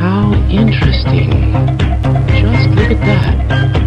How interesting. Just look at that.